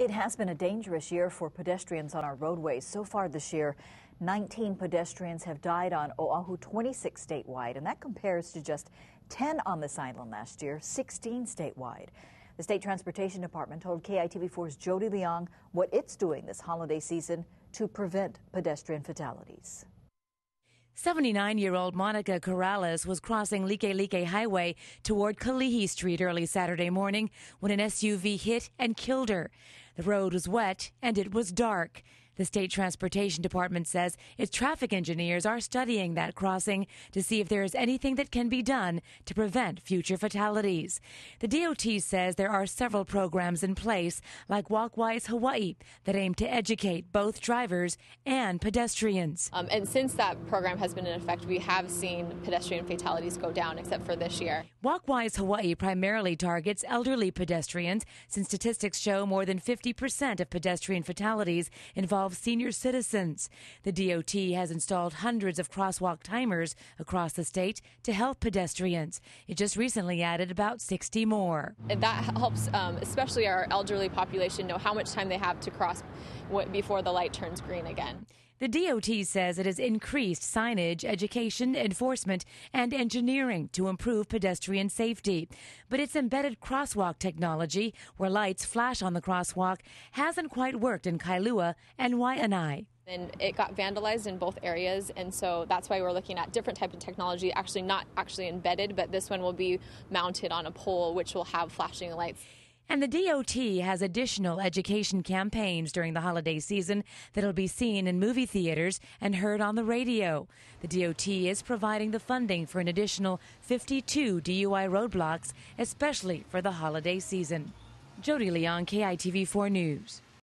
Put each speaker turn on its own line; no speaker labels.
It has been a dangerous year for pedestrians on our roadways. So far this year, 19 pedestrians have died on Oahu, 26 statewide, and that compares to just 10 on this island last year, 16 statewide. The State Transportation Department told KITV4's Jody Leong what it's doing this holiday season to prevent pedestrian fatalities.
79 year old Monica Corrales was crossing Likelike Highway toward Kalihi Street early Saturday morning when an SUV hit and killed her. The road was wet and it was dark. The State Transportation Department says its traffic engineers are studying that crossing to see if there is anything that can be done to prevent future fatalities. The DOT says there are several programs in place, like Walkwise Hawaii, that aim to educate both drivers and pedestrians.
Um, and since that program has been in effect, we have seen pedestrian fatalities go down, except for this year.
Walkwise Hawaii primarily targets elderly pedestrians, since statistics show more than 50% of pedestrian fatalities involve senior citizens. The DOT has installed hundreds of crosswalk timers across the state to help pedestrians. It just recently added about 60 more.
That helps, um, especially our elderly population, know how much time they have to cross before the light turns green again.
The DOT says it has increased signage, education, enforcement, and engineering to improve pedestrian safety. But its embedded crosswalk technology, where lights flash on the crosswalk, hasn't quite worked in Kailua and Waianae
and it got vandalized in both areas and so that's why we're looking at different type of technology actually not actually embedded but this one will be mounted on a pole which will have flashing lights
and the DOT has additional education campaigns during the holiday season that'll be seen in movie theaters and heard on the radio. The DOT is providing the funding for an additional 52 DUI roadblocks, especially for the holiday season. Jody Leong, KITV 4 News.